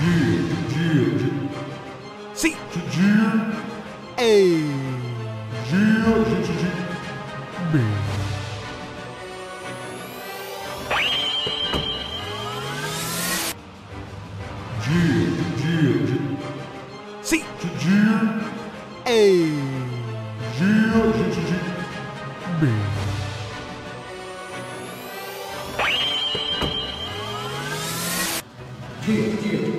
dia, dia, Sim. de dia, Ei. Yeah.